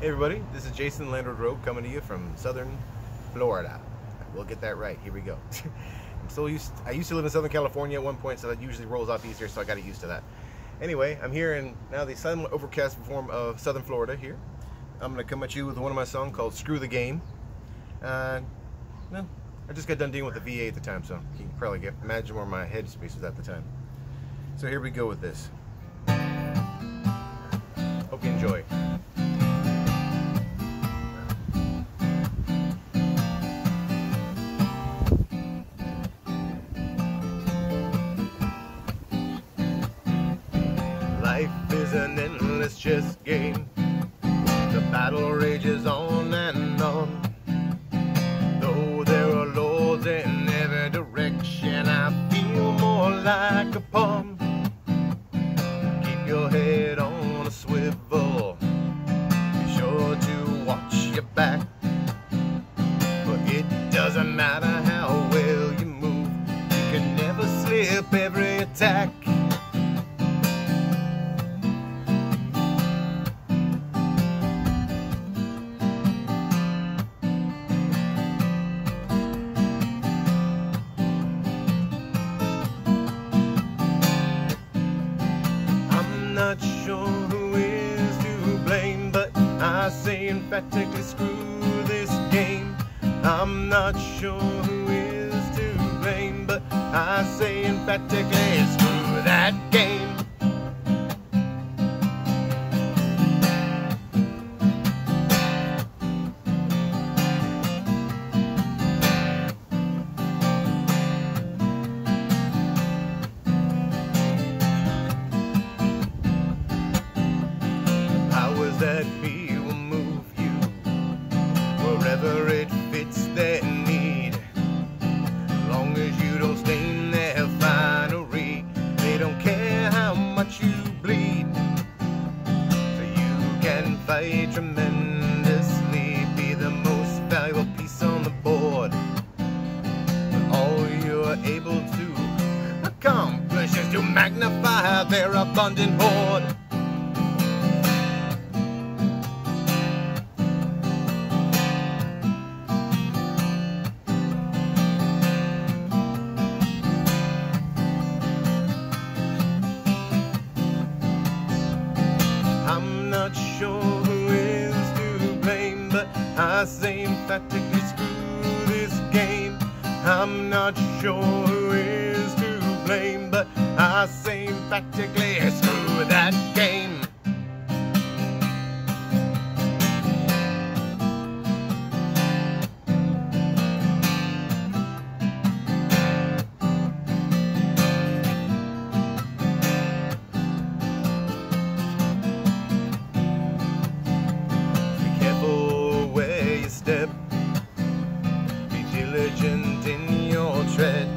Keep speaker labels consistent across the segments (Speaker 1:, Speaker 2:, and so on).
Speaker 1: Hey everybody, this is Jason Landward Rogue coming to you from Southern Florida. We'll get that right. Here we go. I'm still used. I used to live in Southern California at one point, so that usually rolls off easier. So I got used to that. Anyway, I'm here in now the sun overcast form of Southern Florida. Here, I'm gonna come at you with one of my songs called "Screw the Game." Uh, no, I just got done dealing with the VA at the time, so you can probably get imagine where my headspace was at the time. So here we go with this. Hope you enjoy. Chess game. The battle rages on and on. Though there are lords in every direction, I feel more like a pawn. Keep your head on a swivel. Be sure to watch your back. But it doesn't matter how well you move, you can never slip every attack. Emphatically screw this game. I'm not sure who is to blame, but I say emphatically screw that game. Fight tremendously, be the most valuable piece on the board. But all you're able to accomplish is to magnify their abundant hoard. I say emphatically screw this game. I'm not sure who is to blame, but I say emphatically in your tread.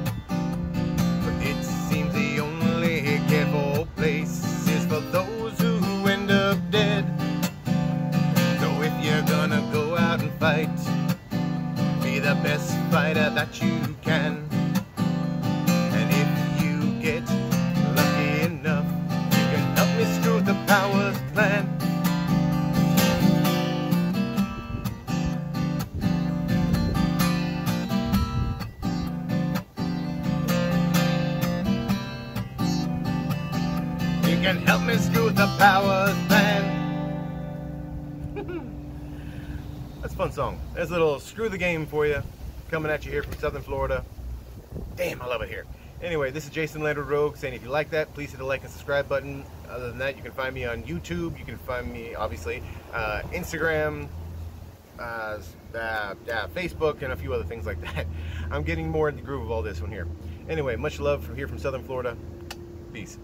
Speaker 1: But it seems the only careful place is for those who end up dead. So if you're gonna go out and fight, be the best fighter that you Can help me screw the powers plan. That's a fun song. There's a little screw the game for you. Coming at you here from Southern Florida. Damn, I love it here. Anyway, this is Jason Landward Rogue saying if you like that, please hit the like and subscribe button. Other than that, you can find me on YouTube. You can find me, obviously, uh, Instagram, uh, uh, yeah, Facebook, and a few other things like that. I'm getting more in the groove of all this one here. Anyway, much love from here from Southern Florida. Peace.